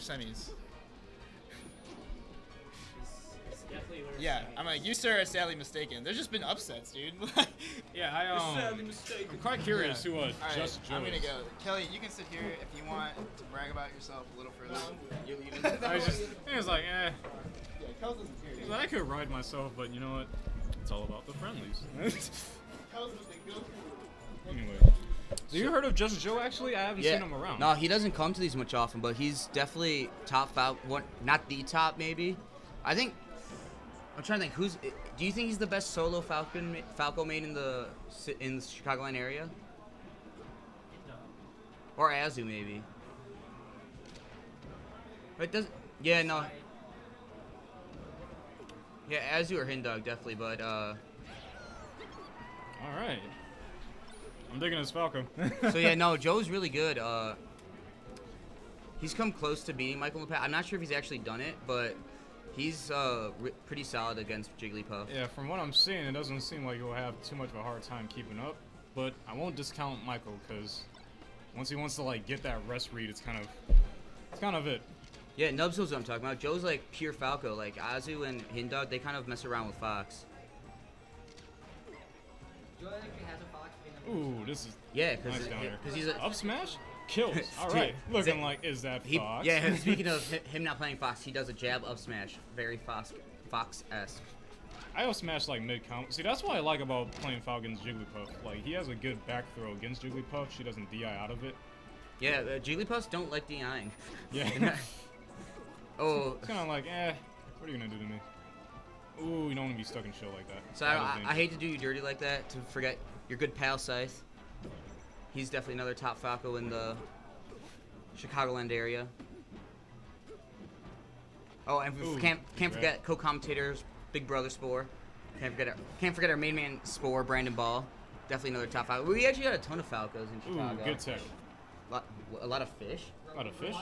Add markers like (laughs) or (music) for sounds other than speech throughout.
semis. It's definitely Yeah, it's I'm like, you sir are sadly mistaken. There's just been upsets, dude. (laughs) Yeah, I um, I'm quite curious Yeah. who was All right, Just Joe I'm gonna go. Kelly, you can sit here if you want to brag about yourself a little further. You're. (laughs) I was just, he was like, eh. yeah, Kel's isn't here. Like, I could ride myself, but you know what? It's all about the friendlies. (laughs) Kel's what they go anyway, have you heard of Just Joe? Actually, I haven't Yeah. seen him around. No, he doesn't come to these much often, but he's definitely top five. One, not the top, maybe. I think. I'm trying to think. Who's? Do you think he's the best solo Falcon Falco main in the in the Chicagoland area? Or Azu maybe. But it doesn't. Yeah, no. Yeah, Azu or Hindog definitely, but uh. All right. I'm digging his Falco. so yeah, no, (laughs) Joe's really good. Uh, he's come close to beating Michael in the past. I'm not sure if he's actually done it, but he's uh, re- pretty solid against Jigglypuff. Yeah, from what I'm seeing, it doesn't seem like he'll have too much of a hard time keeping up. But I won't discount Michael because once he wants to like get that rest read, it's kind of, it's kind of it. Yeah, Nubs knows what I'm talking about. Joe's like pure Falco. Like Azu and Hindog, they kind of mess around with Fox. Ooh, this is Yeah, because nice he's a Up smash kills. (laughs) All right, looking Zay- like is that he, Fox? yeah. (laughs) Speaking of him not playing Fox, he does a jab up smash, very Fox Fox esque. I up smash like mid comp. See, that's what I like about playing Falcon's Jigglypuff. Like he has a good back throw against Jigglypuff. She doesn't di out of it. Yeah, uh, Jigglypuffs don't like DIing. (laughs) Yeah. oh, It's kind of like, eh, what are you gonna do to me? Ooh, you don't want to be stuck in shit like that. So That I, I, I hate to do you dirty like that to forget your good pal Scythe. He's definitely another top Falco in the Chicagoland area. Oh, and we Ooh, can't can't good forget co-commentators, Big Brother Spore. Can't forget our can't forget our main man Spore, Brandon Ball. Definitely another top Falco. We actually got a ton of Falcos in Chicago. Ooh, Chicago. good tech. Lot, a lot of fish. A lot of fish.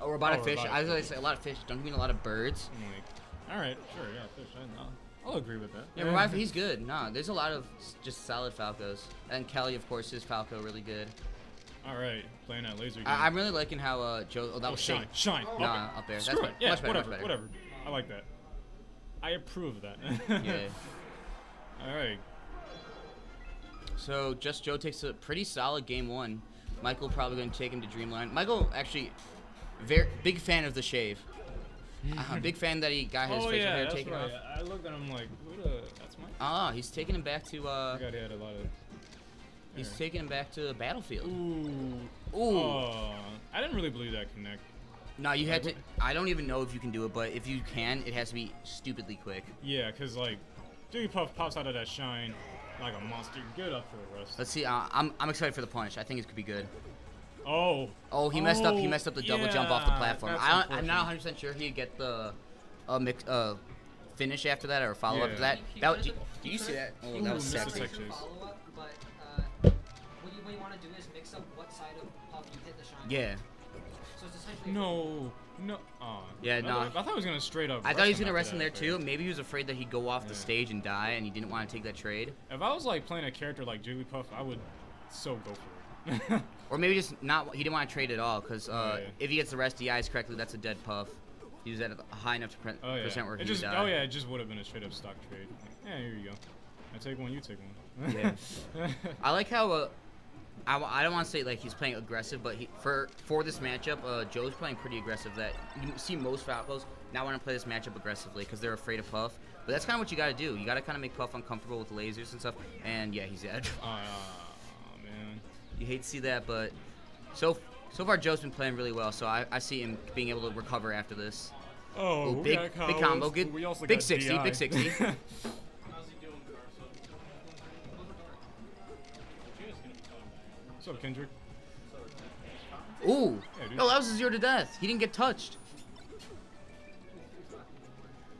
Oh, robotic Oh, fish. robotic I was gonna say a lot of fish. Don't you mean a lot of birds? I'm like, all right, sure, yeah, fish. I, I'll, I'll agree with that. Yeah, robotic, he's good. Nah, there's a lot of just solid Falcos. And Kelly, of course, is Falco really good. All right, playing that laser game. I, I'm really liking how uh, Joe. Oh, that oh, was shine, shine. Nah, okay. up there. Screw That's it. much Yeah, better, whatever, better. whatever. I like that. I approve of that. Yeah. (laughs) All right. So just Joe takes a pretty solid game one. Michael probably going to take him to Dreamland. Michael actually, very big fan of the shave. Uh, big fan that he got his oh facial yeah, hair that's taken right. off. I looked at him like, who the? That's my. Ah, he's taking him back to. I Uh, forgot he had a lot of. he's hair. taking him back to the Battlefield. Ooh. Ooh. Oh, I didn't really believe that connect. No, you had to. I don't even know if you can do it, but if you can, it has to be stupidly quick. Yeah, cause like, Jigglypuff pops out of that shine like a monster. Good up for the rest. Let's see. Uh, I'm I'm excited for the punish. I think it could be good. Oh. Oh, he messed up. He Oh, messed up the double jump off the platform. I, I'm not 100 percent sure he'd get the uh, mix, uh, finish after that or follow up to that. He that could've- do, do you see that? Oh, that was missed the sexy. follow up, but uh, what you, you want to do is mix up what side of puff you hit the shine. Yeah. So it's essentially No. No. Oh. Yeah, I, no. thought- I thought he was gonna straight up. I thought he was gonna rest him that, there too. Maybe he was afraid that he'd go off the stage and die, and he didn't want to take that trade. If I was like playing a character like Jigglypuff, I would so go for it. (laughs) Or maybe just not. He didn't want to trade at all because uh, Oh, yeah. if he gets the rest DIs correctly, that's a dead puff. He was at a high enough to pre- oh yeah. percent where it he just, would die. oh yeah, it just would have been a straight up stock trade. Yeah, here you go. I take one, you take one. Yeah. (laughs) I like how uh, I, w- I don't want to say like he's playing aggressive, but he, for for this matchup, uh, Joe's playing pretty aggressive. That you see most Falcos now want to play this matchup aggressively because they're afraid of Puff. But that's kind of what you got to do. You got to kind of make Puff uncomfortable with lasers and stuff. And yeah, he's dead. Man. You hate to see that, but so so far Joe's been playing really well. So I, I see him being able to recover after this. Oh, Ooh, big- big combo, good- We also big got 60, DI. big 60. How's (laughs) he? What's up, Kendrick? Ooh, Yeah, no, that was a zero to death. He didn't get touched.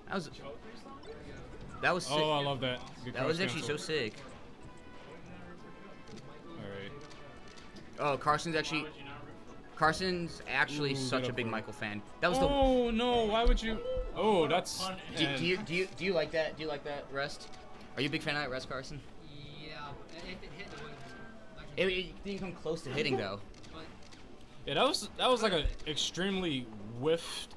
That was oh, that was sick. Oh, I love that. Good that was actually so sick. Oh, Carson's actually Carson's actually Ooh, such a big throw. Michael fan. That was oh no! Why would you? Oh, that's. Do, do you do you do you like that? Do you like that rest? Are you a big fan of that rest, Carson? Yeah, if it hit, it would. It, it didn't come close to hitting though. Yeah, that was that was like an extremely whiffed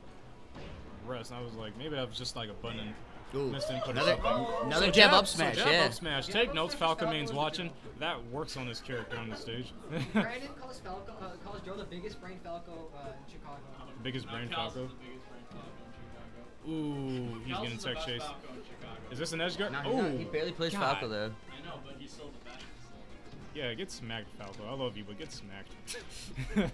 rest. I was like, maybe that was just like a button Ooh, missed input or another another So jab, up so smash. jab yeah. up smash. Take notes, Falcon Main's watching. That works on this character on the stage. (laughs) Brandon calls Falco, uh, calls Joe the biggest brain Falco uh, in Chicago. Biggest brain Falco. biggest brain Falco. Ooh, he's getting tech best chase. Falco in Chicago. Is this an edge guard? No, he's Oh, he barely plays God. Falco though. I know, but he's still the best. so. Yeah, get smacked, Falco. I love you, but get smacked. (laughs)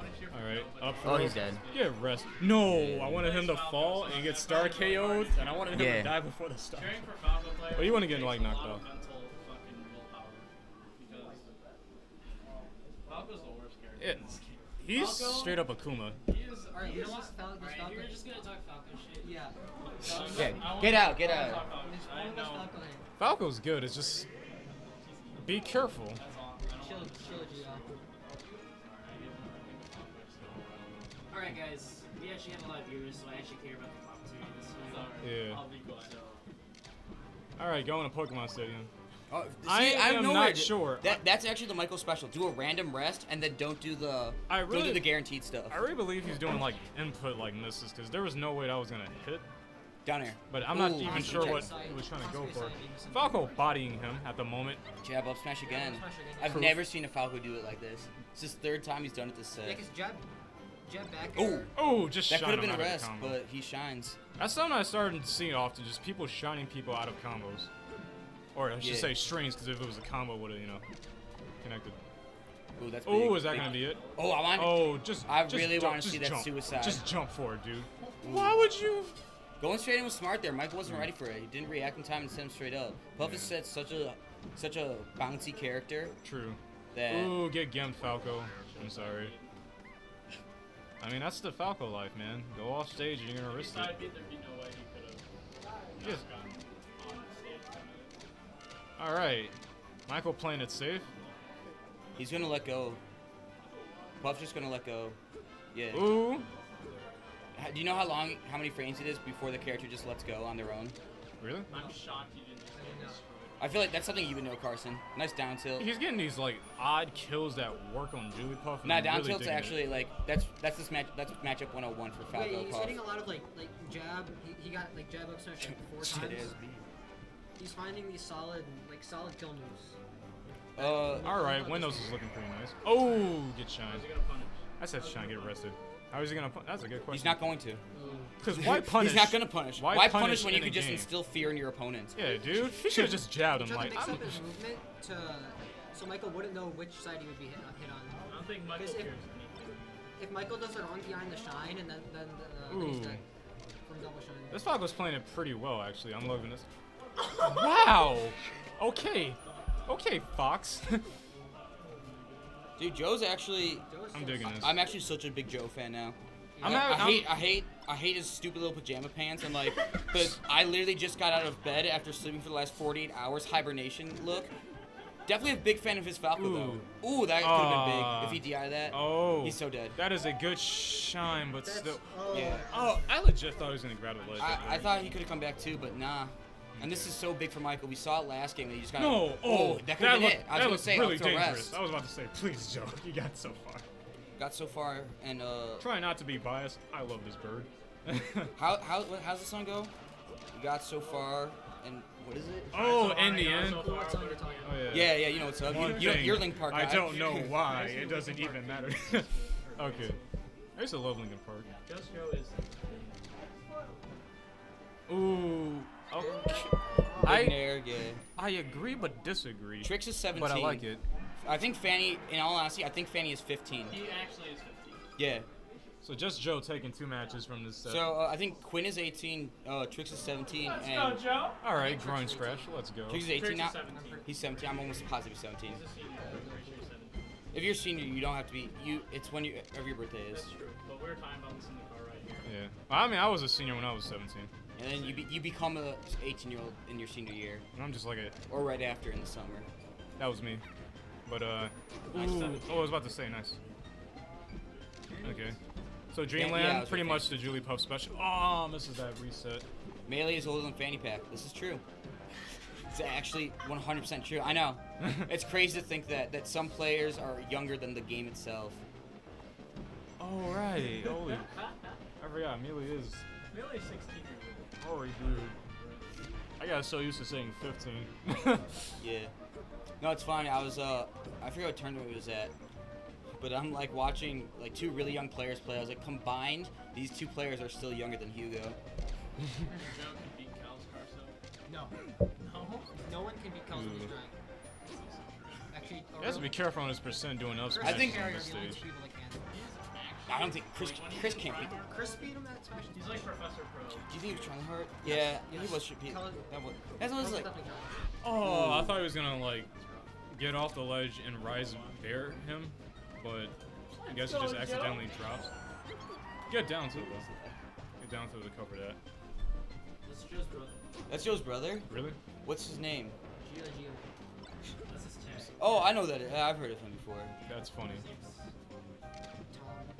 but up for Oh, he's dead. Get rest. No, I wanted him to fall and get star KO'd, and I wanted him Yeah. to die before the star. Cheering for Falco players. But you wanna get, like, knocked lot off. mental fucking willpower because Falco's the worst character Yeah, in this game. he's Falco? straight up Akuma. He is. Alright, he you know what? Falco- this Falco- You're just gonna talk Falco shit. Yeah. So, Yeah, I get out, get out. talk Falco There's shit. one I of know. those Falco here. Falco's good. It's just be careful. That's all. I don't Shield, want to- shield you, yeah. Alright guys, we actually have a lot of viewers, so I actually care about the commentary this time. Yeah. I'll be quiet. All right, going to Pokemon Stadium. Oh, I see, am nowhere not sure. That that's actually the Michael special. Do a random rest and then don't do the I don't do the guaranteed stuff. I really believe he's doing like input like misses because there was no way that I was gonna hit. Down here. But I'm not Ooh, even sure what side. he was trying to go for. side, maybe some- Falco bodying him at the moment. Jab up smash again. smash again. I've Proof. never seen a Falco do it like this. It's his third time he's done it this set. Yeah, set. 'cause jab, jab back Oh. Oh, just that could have been a out of the rest, but he shines. That's something I started seeing often, just people shining people out of combos. Or I should Yeah. say strings, because if it was a combo, would have, you know, connected. Ooh, that's Oh, big, is that big. going to be it? Oh, I want. Oh, just. I just really wanna just see that suicide. Just jump for it, dude. Why would you? Going straight in was smart there. Michael wasn't mm. ready for it. He didn't react in time and sent him straight up. Puff is set such a such a bouncy character True. that Ooh, get gemmed, Falco. I'm sorry. I mean, that's the Falco life, man. Go off stage and you're going to risk Side it. beat, there'd be no way he could have Just- gone on stage. Alright. Michael playing it safe. he's gonna let go. Puff's just gonna let go. Yeah. Ooh. Do you know how long, how many frames it is before the character just lets go on their own? Really? I'm shocked he didn't just get destroyed. I feel like that's something you would know, Carson. Nice down tilt. He's getting these, like, odd kills that work on Jigglypuff. and Nah, down really tilt's digging it. actually like that's that's this match that's matchup 101 for Wait, he's Puff. hitting a lot of like like jab. He, he got like jab up smash like (laughs) four Shit times. is. He's finding these solid like solid kill moves. Uh, Alright, Windows is looking pretty nice. Oh, get shine. How's he gonna punish? I said shine, get arrested. How is he gonna punish? That's a good question. he's not going to. Because why punish? (laughs) He's not gonna punish. Why Why, punish punish, when you in a could just game? instill fear in your opponent? Yeah, dude. He should have just jabbed him. Like, to mix I'm, up his movement to so Michael wouldn't know which side he would be hit, hit on. I don't think Michael if- cares. If Michael does it on behind the shine and then then, then, uh, then Ooh. dead from double shine. this Falco's playing it pretty well, actually. I'm loving this. wow. Okay. Okay, Fox. (laughs) Dude, Joe's actually. Joe's I'm digging this. I'm actually such a big Joe fan now. I'm I, not- I I'm- hate, I hate, I hate his stupid little pajama pants. I'm like, but I literally just got out of bed after sleeping for the last 48 hours. Hibernation look. Definitely a big fan of his Falco though. Ooh, that could have Ah. been big if he DI that. Oh. He's so dead. That is a good shine, but That's, still. oh, Yeah. Oh, I legit thought he was gonna grab the ledge. I, I thought he could have come back too, but nah. And this is so big for Michael. We saw it last game. And he just got. No. Oh, that could have been looked, it. I was that gonna say really dangerous. rest. I was about to say, please, Joe, (laughs) you got so far. Got so far, and uh, Try not to be biased. I love this bird. (laughs) how how what, how's the song go? You got so far, and what is it? oh, So in the end. so What far, song but- you talking Oh yeah. Yeah, yeah, you know what's up. You, One you, thing, you're Linkin Park I don't know (laughs) why. It doesn't even matter. okay. I used to love Linkin Park. Just Joe is. I agree but disagree. Trix is 17. but I like it. I think Fanny, in all honesty, I think Fanny is 15. He actually is 15. Yeah. So just Joe taking two matches from this set. So uh, I think Quinn is 18, uh, Trix is 17, Let's and go, Joe. All right, groin scratch. Let's go. Trix is 18 Trix now. is 17. He's 17. I'm almost positive 17. He's a senior. I'm pretty sure he's 17. If you're a senior, you don't have to be. You. It's when you, whatever your birthday is, That's true. But we're talking about this in the car right here. Yeah. I mean, I was a senior when I was 17. And then you be, you become a 18 year old in your senior year, And I'm just like a. or right after in the summer. That was me. But uh. Nice Oh, I was about to say nice. Okay. So Dreamland, I was pretty much the Julie Puff special. Oh, misses that reset. Melee is older than Fanny Pack. This is true. It's actually 100% true. I know. (laughs) it's crazy to think that that some players are younger than the game itself. Oh right. Holy. I forgot. Melee is. Melee 16 years Rory, dude. I got so used to saying 15. (laughs) Yeah. No, it's fine. I was uh, I forget what tournament it was at, but I'm like watching like two really young players play. I was like, combined, these two players are still younger than Hugo. old. Joe can beat Cal's (laughs) Carso. No. No? No one can beat Cal's Ooh. Drag. Actually, he has to be careful on his percent doing up Chris I think- and on Carrie are this stage. people that can. I don't think Chris Chris can't beat. him. Chris beat him at Smash. He's like Professor Pro. Do you think he was trying hard? Yeah, Yes. he was. He, Tell that was, that's what I was like. Definitely try. Oh, I thought he was gonna like get off the ledge and rise bair him, but I guess he just accidentally drops. Get down to it. Get down to the cover that. This is Joe's brother. That's Joe's brother. Really? What's his name? Gio Gio. That's his. Oh, I know that. I've heard of him before. That's funny.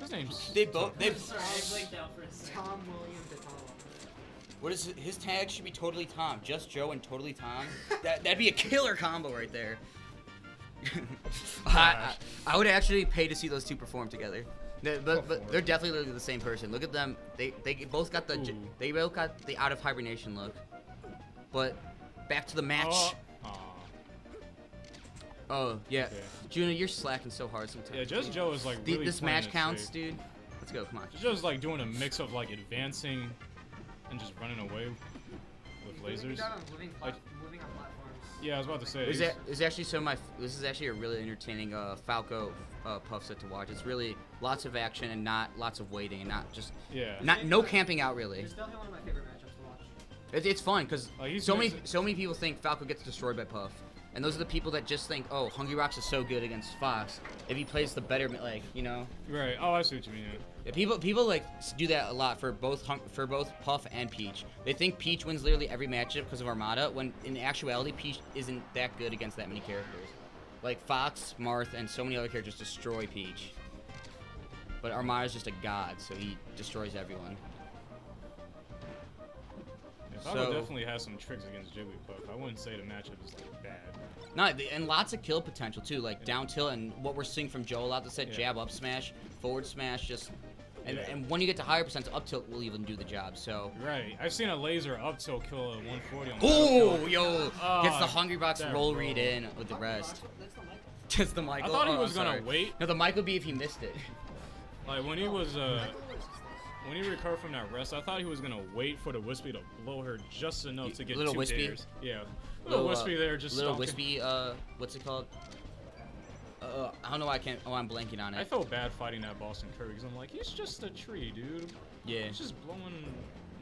His name's- Tom. His name's. They both. They. Sorry, I for a second. Tom William What is it? his tag? Should be totally Tom. Just Joe and totally Tom. That that'd be a killer combo right there. (laughs) I, I, I would actually pay to see those two perform together. They, Go but, but they're definitely literally the same person. Look at them. They they both got the j- Ooh. they both got the out of hibernation look. But back to the match. Oh, aw. Oh yeah, Okay. Juno, you're slacking so hard sometimes. Yeah, Just Joe is like The- really this match counts, safe. dude. Let's go. Come on. Just Joe's like doing a mix of like advancing and just running away with lasers. job on moving, Like- plat- moving on platforms. Yeah, I was about to say. This is, he's- a- this is actually so of my. This is actually a really entertaining uh, Falco uh, puff set to watch. It's really lots of action and not lots of waiting and not just Yeah. not no camping out really. It's definitely one of my favorite matchups to watch. It, it's fun because oh, he's so many mixing- so many people think Falco gets destroyed by Puff, and those are the people that just think, oh, Hungrybox is so good against Fox if he plays the better like you know. Right. Oh, I see what you mean. yeah. People people like do that a lot for both for both Puff and Peach. They think Peach wins literally every matchup because of Armada, when in actuality Peach isn't that good against that many characters. Like Fox, Marth, and so many other characters destroy Peach. But Armada's just a god, so he destroys everyone. Yeah, So- definitely has some tricks against Jigglypuff. I wouldn't say the matchup is like bad. Not and lots of kill potential too, like down tilt and what we're seeing from Joe a lot that said Yeah. jab up smash, forward smash, just and, Yeah. and when you get to higher percents, up tilt will even do the job. So Right. I've seen a laser up tilt kill a 140 on Oh, yo! Ah, Gets the Hungrybox roll roll. read in with the rest. That's the. (laughs) Just the Michael. I thought he oh, was I'm gonna sorry. wait. No, the mic would be if he missed it. Like when he was uh when he recovered from that rest, I thought he was gonna wait for the Whispy to blow her just enough to get Little two Whispy? dares. Yeah. Little, Whispy uh, there just little stalking. Whispy. Uh, what's it called? Uh, I don't know why I can't. Oh, I'm blanking on it. I felt bad fighting that Boston Curry because I'm like, he's just a tree, dude. Yeah. He's just blowing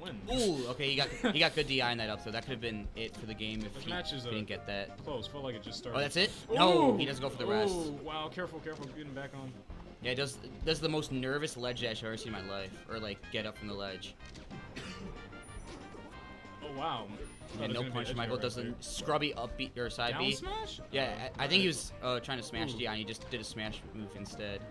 wind. Ooh, okay, he got (laughs) he got good DI in that up, so that could have been it for the game if This he match is a- didn't get that. Close. Felt like it just started. Oh, that's it? No, he doesn't go for the rest. Ooh, wow, careful, careful, getting back on. Yeah, it does does the most nervous ledge dash I've ever seen in my life, or like get up from the ledge. (coughs) Oh wow. Yeah, was no punch. Michael right does a there. scrubby up B or side Down B. smash? Yeah, I, I think he was uh, trying to smash Ooh. DI, and he just did a smash move instead.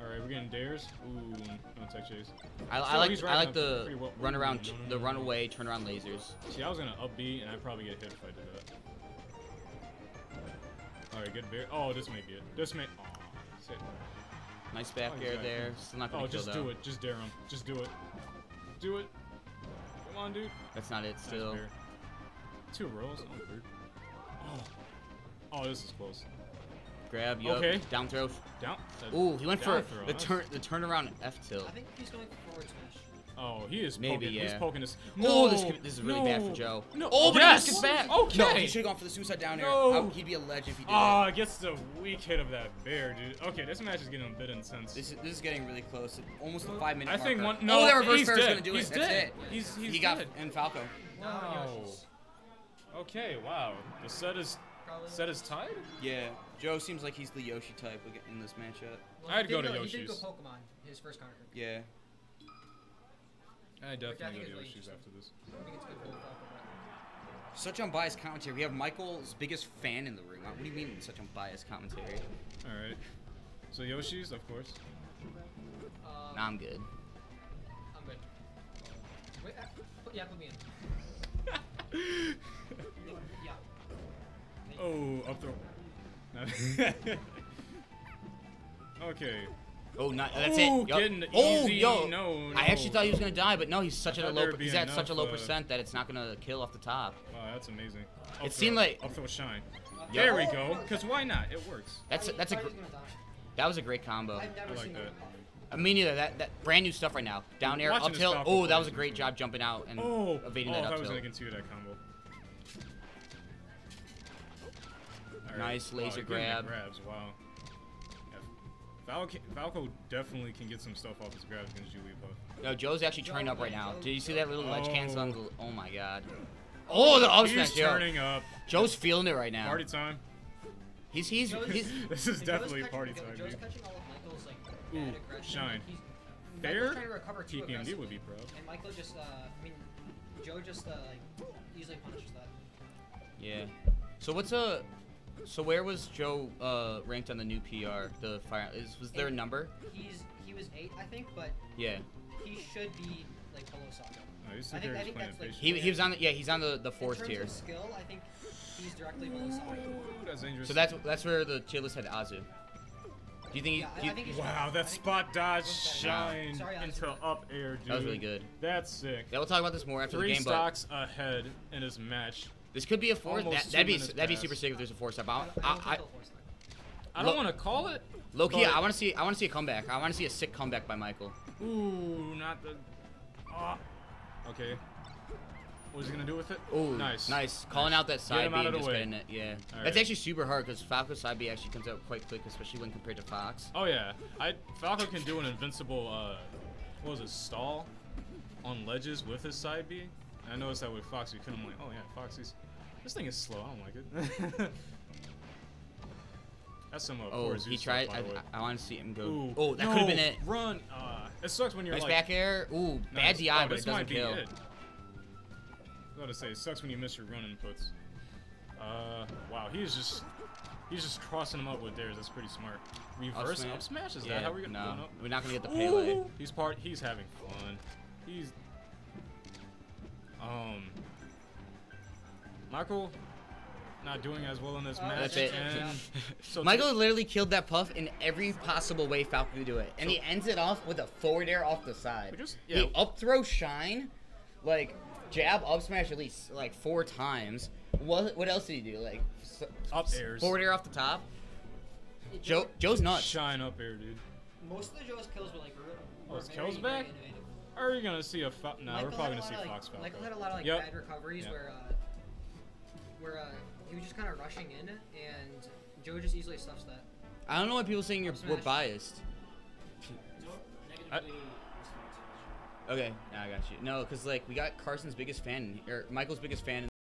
All right, we're getting dares. Ooh, no tech chase. I, I like I like the well- run around, no, no, the no, run no. away, turn around lasers. See, I was gonna up B, and I'd probably get hit if I did that. All right, good bair. Oh, this may be it. This may. Sit. Nice back Oh, air there. Still not gonna Oh, kill just though. do it. Just dare him. Just do it. Do it. Come on, dude. That's not it. Still. bair. Two rolls. Oh, weird. Oh. Oh, this is close. Grab. Yup. Okay. Down throw. Down. Ooh, he went for down throw, the turn the turnaround F tilt. I think he's going for forward smash. Oh, he is Maybe, poking. He's yeah. poking this. Oh, this could- this is really bad for Joe. No. Oh, but he yes. gets back. Okay. No, he should have gone for the suicide down air. No. He'd be a legend if he did Ah, it. gets the weak hit of that bair, dude. Okay, this match is getting a bit intense. This is, this is getting really close. Almost the five minute I think one. No, oh, that reverse he's fair is gonna do he's it. That's dead. it. He's he's he got dead. and Falco. Wow. Okay, wow. The set is set is tied. Yeah, Joe seems like he's the Yoshi type in this matchup. Well, I'd he go did to He did go Pokemon, his first counter. Yeah. I definitely think go is to really after this. I think it's good for the Falcon brand. Such unbiased commentary. We have Michael's biggest fan in the room. What do you mean such unbiased commentary? All right. So Yoshi's, of course. Um, Nah, I'm good. I'm good. Wait, uh, put, yeah, put me in. (laughs) Yeah. Oh, up throw. (laughs) (laughs) okay. Oh, not, that's Ooh, it. Yo. getting the oh, easy- yo. no, I actually thought he was gonna die, but no, he's such at a low. there'd He's at such a low uh, percent that it's not gonna kill off the top. Wow, that's amazing. Up It throw. seemed like- up throw shine. Yeah. There we go. Cause why not? It works. That's a, that's a Thought gr- he was gonna die. that was a great combo. I've never I like seen that. I mean, neither that that brand new stuff right now. Down air, Watching up this tilt. Oh, that was a great job jumping out and Oh, evading oh, that I up was tilt. gonna continue that combo. Alright. Nice laser you're getting the grab. Grabs, wow. Yeah. Falco, Falco definitely can get some stuff off his grabs against Jigglypuff. No, Joe's actually turning up right now. Did you see that little ledge cancel on Oh. the? Oh my god. Oh, the up He's smash, Joe. turning up. Joe's feeling it right now. Party time. He's he's, Joe's- he's This is definitely catching- party Joe- time, Joe's dude. catching all of Michael's like Ooh, aggression. shine. Like, he's, Fair? Trying to recover too TPMD aggressively. would be proud. And Michael just, uh, I mean, Joe just uh, like easily punishes that. yeah. So what's a? So where was Joe uh, ranked on the new PR? The fire is was there a number? He's he was eight, I think, but Yeah. he should be like below Saga. Oh, he's I think- I think that's, like. He, he was on the yeah he's on the the fourth In terms tier. of skill, I think he's directly below Saga. Ooh, that's dangerous. So that's that's where the tier list had Azu. Do you think? he- Yeah, do you- I think Wow, that spot dodge shine Sorry, into up air, dude. That was really good. That's sick. yeah, we'll talk about this more after Three the game. But stocks ahead in his match. This could be a four. That, that'd be that'd be super sick if there's a four step. I, I, don't- I don't I, I, he'll force that. I don't want to call it. Loki, I want to see I want to see a comeback. I want to see a sick comeback by Michael. Ooh, not the. Ah. Okay. What is he gonna do with it? Ooh, nice. nice. Calling Nice. out that Get side him B out and of the just way. getting it. Yeah, All that's actually super hard because Falco's side B actually comes out quite quick, especially when compared to Fox. Oh yeah, I Falco can do an invincible. Uh, what was it? Stall on ledges with his side B. I noticed that with Foxy we couldn't. I'm like, oh yeah, Foxy's. This thing is slow. I don't like it. (laughs) That's some of Oh, poor he tried. Stuff, by the way. I, I want to see him go. Ooh, oh, that no, could have been it. Run. Uh, it sucks when you're Nice like. back air. Ooh, Nice. bad DI, Oh, but this it doesn't might be kill. it. I was about to say, it sucks when you miss your run inputs. Uh, wow, he's just, he's just crossing him up with theirs. That's pretty smart. Reverse smash? up smash? Is Yeah, that how we're gonna no, going up? we're not gonna get the Pele. Ooh, He's part. He's having fun. He's. Um. Michael, not doing as well in this Oh, match. That's it. And (laughs) so Michael literally killed that puff in every possible way Falcon could do it, and he ends it off with a forward air off the side. We just- He yeah. up throw shine, like jab up smash at least like four times. What what else did he do? Like s- Up s- airs. forward air off the top. Joe Joe's nuts. shine up air, dude. Most of the Joe's kills were like. Were, Oh, were his very, kills back? innovative. Are you gonna see a? Fo- no, Michael we're probably gonna see lot of, Fox Falco. Michael had a lot of like Yep. bad recoveries Yep. where uh, where uh, he was just kind of rushing in, and Joe just easily stuffs that. I don't know why people saying you're we're biased. I- negatively respond too much. Okay, now I got you. No, because like we got Carson's biggest fan, or Michael's biggest fan